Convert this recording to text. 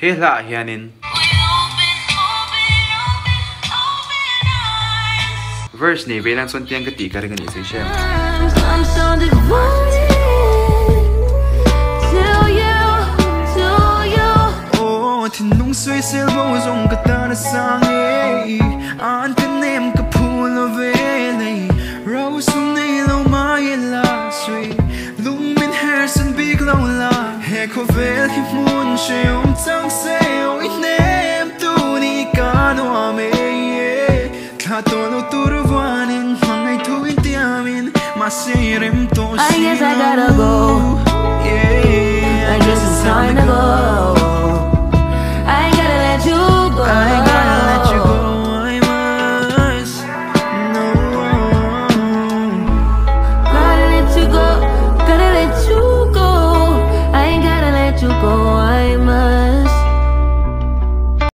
he hla hianin. Verse ni velan son tiang ka ti ka ringan ni sai shem I'm so devoted to you, to you. Oh, thì nung suy sel vô rong ka ta na sang e an ka nem ka phul ve nei rau sum nei lo ma ye la sui. Lung min hair sun big lo la he ko vel hi mun she um chang se o i nem tu ni ka no ame ye tha to lo tu ru vanin mangai tu in ma se rem to I guess I gotta go. Yeah, I guess it's time to go.